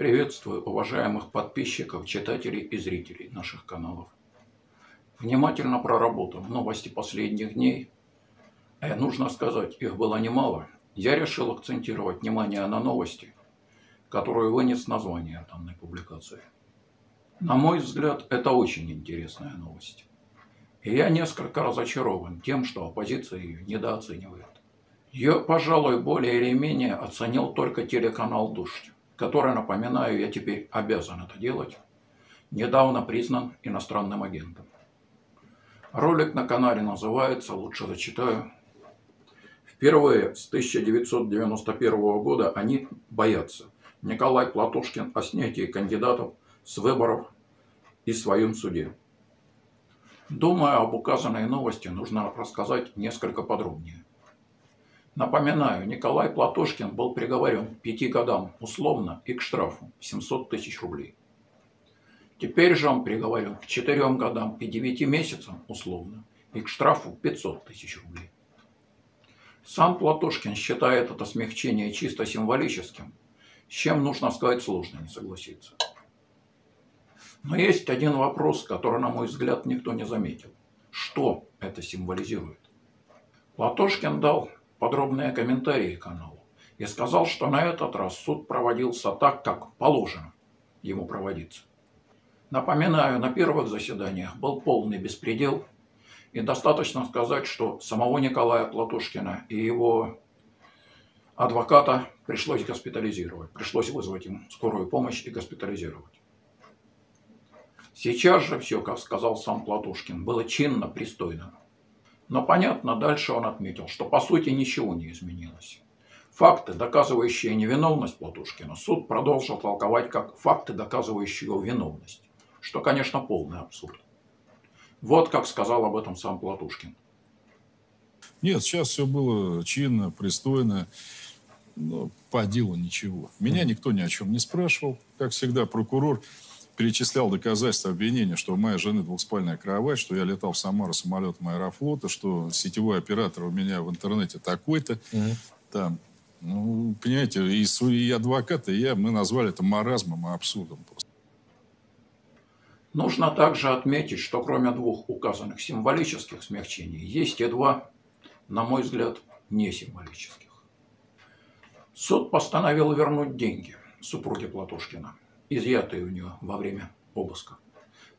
Приветствую уважаемых подписчиков, читателей и зрителей наших каналов. Внимательно проработав новости последних дней, э, нужно сказать, их было немало, я решил акцентировать внимание на новости, которую вынес название данной публикации. На мой взгляд, это очень интересная новость. И я несколько разочарован тем, что оппозиция ее недооценивает. Ее, пожалуй, более или менее оценил только телеканал «Дождь», который, напоминаю, я теперь обязан это делать, недавно признан иностранным агентом. Ролик на канале называется, лучше зачитаю. Впервые с 1991 года они боятся. Николай Платошкин о снятии кандидатов с выборов и своем суде. Думаю, об указанной новости нужно рассказать несколько подробнее. Напоминаю, Николай Платошкин был приговорен к пяти годам условно и к штрафу 700 тысяч рублей. Теперь же он приговорен к четырем годам и девяти месяцам условно и к штрафу 500 тысяч рублей. Сам Платошкин считает это смягчение чисто символическим, с чем, нужно сказать, сложно не согласиться. Но есть один вопрос, который, на мой взгляд, никто не заметил. Что это символизирует? Платошкин дал подробные комментарии каналу и сказал, что на этот раз суд проводился так, как положено ему проводиться. Напоминаю, на первых заседаниях был полный беспредел, и достаточно сказать, что самого Николая Платошкина и его адвоката пришлось госпитализировать, пришлось вызвать им скорую помощь и госпитализировать. Сейчас же все, как сказал сам Платошкин, было чинно, пристойно. Но понятно, дальше он отметил, что по сути ничего не изменилось. Факты, доказывающие невиновность Платошкина, суд продолжил толковать как факты, доказывающие его виновность, что, конечно, полный абсурд. Вот как сказал об этом сам Платушкин. Нет, сейчас все было чинно, пристойно, но по делу ничего. Меня никто ни о чем не спрашивал. Как всегда, прокурор перечислял доказательства обвинения, что у моей жены двухспальная кровать, что я летал в Самару самолетом аэрофлота, что сетевой оператор у меня в интернете такой-то. Угу. Там, ну, понимаете, и, и адвокат, и я, мы назвали это маразмом и абсурдом просто. Нужно также отметить, что кроме двух указанных символических смягчений, есть и два, на мой взгляд, не символических. Суд постановил вернуть деньги супруге Платошкина изъятые у нее во время обыска.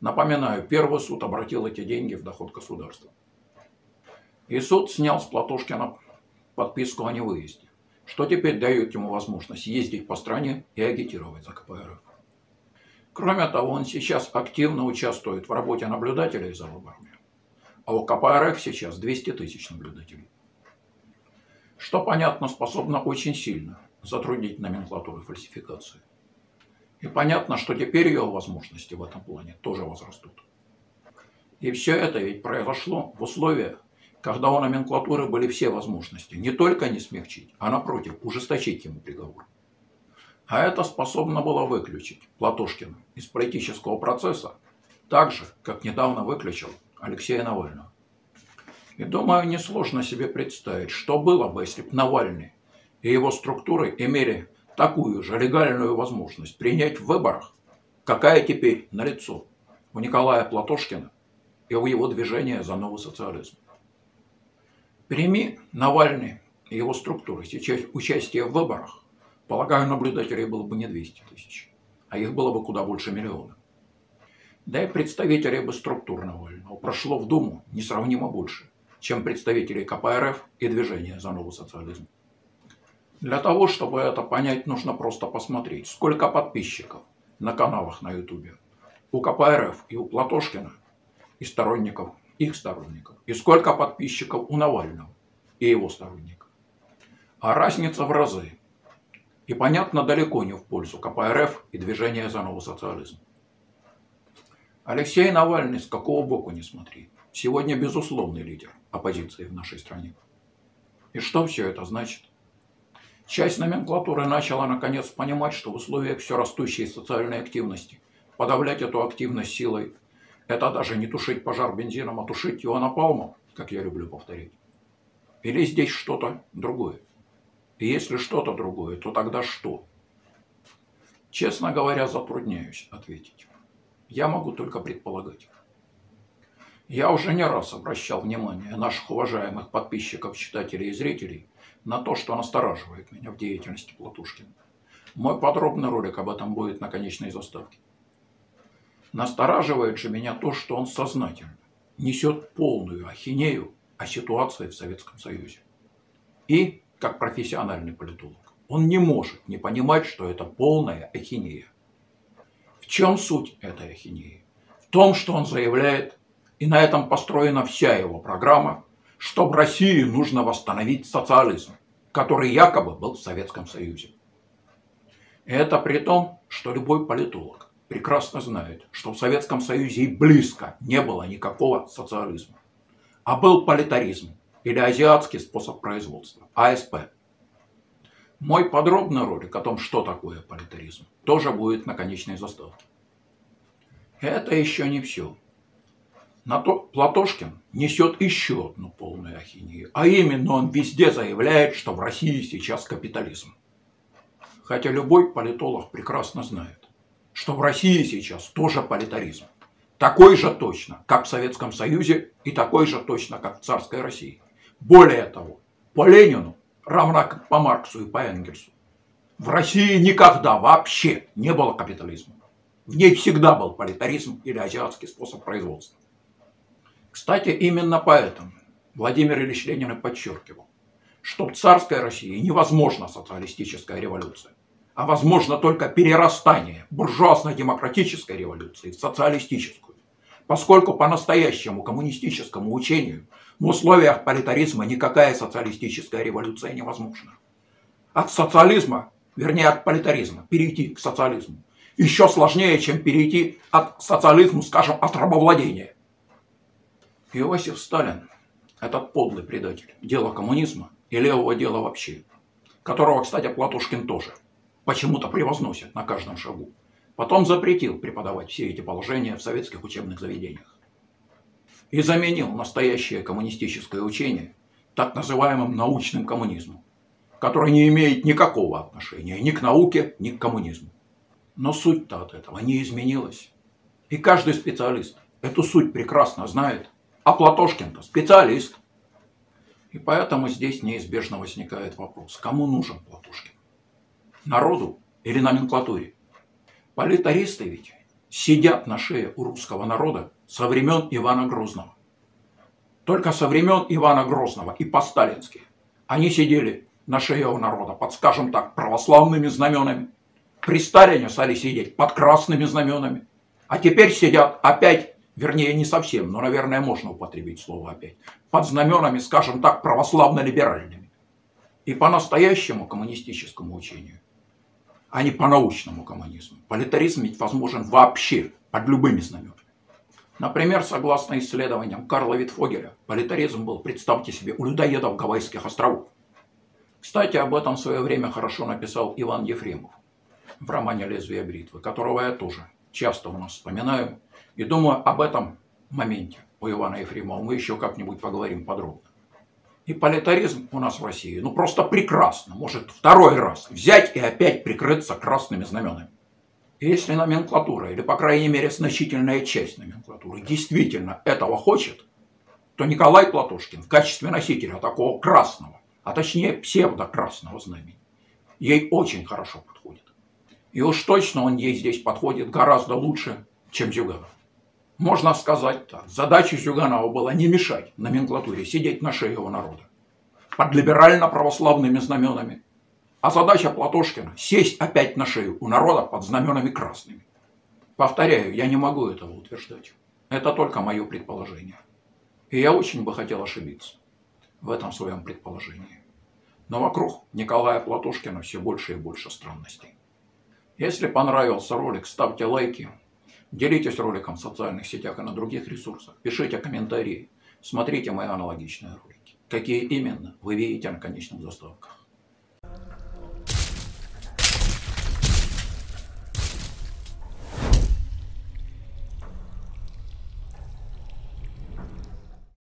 Напоминаю, первый суд обратил эти деньги в доход государства. И суд снял с Платошкина подписку о невыезде, что теперь дает ему возможность ездить по стране и агитировать за КПРФ. Кроме того, он сейчас активно участвует в работе наблюдателей за выборами. А у КПРФ сейчас 200 тысяч наблюдателей. Что, понятно, способно очень сильно затруднить номенклатуру фальсификации. И понятно, что теперь ее возможности в этом плане тоже возрастут. И все это ведь произошло в условиях, когда у номенклатуры были все возможности не только не смягчить, а напротив, ужесточить ему приговор. А это способно было выключить Платошкина из политического процесса, так же, как недавно выключил Алексея Навального. И думаю, несложно себе представить, что было бы, если бы Навальный и его структуры имели такую же легальную возможность принять в выборах, какая теперь налицо у Николая Платошкина и у его движения за новый социализм. Прими Навальный и его структуры сейчас участие в выборах, полагаю, наблюдателей было бы не 200 тысяч, а их было бы куда больше миллиона. Да и представителей бы структур Навального прошло в Думу несравнимо больше, чем представителей КПРФ и движения за новый социализм. Для того, чтобы это понять, нужно просто посмотреть, сколько подписчиков на каналах на Ютубе у КПРФ и у Платошкина и сторонников, их сторонников, и сколько подписчиков у Навального и его сторонников. А разница в разы. И понятно, далеко не в пользу КПРФ и движения за новый социализм. Алексей Навальный, с какого боку не смотри, сегодня безусловный лидер оппозиции в нашей стране. И что все это значит? Часть номенклатуры начала наконец понимать, что в условиях все растущей социальной активности подавлять эту активность силой – это даже не тушить пожар бензином, а тушить его напалмом, как я люблю повторить. Или здесь что-то другое? И если что-то другое, то тогда что? Честно говоря, затрудняюсь ответить. Я могу только предполагать. Я уже не раз обращал внимание наших уважаемых подписчиков, читателей и зрителей на то, что настораживает меня в деятельности Платушкина. Мой подробный ролик об этом будет на конечной заставке. Настораживает же меня то, что он сознательно несет полную ахинею о ситуации в Советском Союзе. И, как профессиональный политолог, он не может не понимать, что это полная ахинея. В чем суть этой ахинеи? В том, что он заявляет и на этом построена вся его программа, что в России нужно восстановить социализм, который якобы был в Советском Союзе. Это при том, что любой политолог прекрасно знает, что в Советском Союзе и близко не было никакого социализма, а был политаризм или азиатский способ производства, АСП. Мой подробный ролик о том, что такое политаризм, тоже будет на конечной заставке. Это еще не все. Платошкин несет еще одну полную ахинею. А именно он везде заявляет, что в России сейчас капитализм. Хотя любой политолог прекрасно знает, что в России сейчас тоже политаризм. Такой же точно, как в Советском Союзе, и такой же точно, как в царской России. Более того, по Ленину, равно как по Марксу и по Энгельсу, в России никогда вообще не было капитализма. В ней всегда был политаризм или азиатский способ производства. Кстати, именно поэтому Владимир Ильич Ленин и подчеркивал, что в царской России невозможна социалистическая революция, а возможно только перерастание буржуазно-демократической революции в социалистическую, поскольку по настоящему коммунистическому учению в условиях политаризма никакая социалистическая революция невозможна. От социализма, вернее от политаризма, перейти к социализму еще сложнее, чем перейти от социализма, скажем, от рабовладения – Иосиф Сталин, этот подлый предатель, дело коммунизма и левого дела вообще, которого, кстати, Платушкин тоже почему-то превозносит на каждом шагу, потом запретил преподавать все эти положения в советских учебных заведениях и заменил настоящее коммунистическое учение так называемым научным коммунизмом, который не имеет никакого отношения ни к науке, ни к коммунизму. Но суть-то от этого не изменилась. И каждый специалист эту суть прекрасно знает а Платошкин-то специалист. И поэтому здесь неизбежно возникает вопрос, кому нужен Платошкин? Народу или номенклатуре? Политаристы ведь сидят на шее у русского народа со времен Ивана Грозного. Только со времен Ивана Грозного и по-сталински они сидели на шее у народа под, скажем так, православными знаменами. При Сталине стали сидеть под красными знаменами. А теперь сидят опять вернее не совсем, но, наверное, можно употребить слово опять, под знаменами, скажем так, православно-либеральными. И по настоящему коммунистическому учению, а не по научному коммунизму. Политаризм ведь возможен вообще под любыми знаменами. Например, согласно исследованиям Карла Витфогеля, политаризм был, представьте себе, у людоедов Гавайских островов. Кстати, об этом в свое время хорошо написал Иван Ефремов в романе «Лезвие бритвы», которого я тоже часто у нас вспоминаю и думаю, об этом моменте у Ивана Ефремова мы еще как-нибудь поговорим подробно. И политаризм у нас в России, ну просто прекрасно, может второй раз взять и опять прикрыться красными знаменами. И если номенклатура, или по крайней мере значительная часть номенклатуры действительно этого хочет, то Николай Платошкин в качестве носителя такого красного, а точнее псевдокрасного знамени, ей очень хорошо подходит. И уж точно он ей здесь подходит гораздо лучше, чем Зюганов. Можно сказать так. Задача Зюганова была не мешать номенклатуре сидеть на шее его народа под либерально-православными знаменами. А задача Платошкина – сесть опять на шею у народа под знаменами красными. Повторяю, я не могу этого утверждать. Это только мое предположение. И я очень бы хотел ошибиться в этом своем предположении. Но вокруг Николая Платошкина все больше и больше странностей. Если понравился ролик, ставьте лайки, Делитесь роликом в социальных сетях и на других ресурсах. Пишите комментарии. Смотрите мои аналогичные ролики. Какие именно, вы видите на конечных заставках.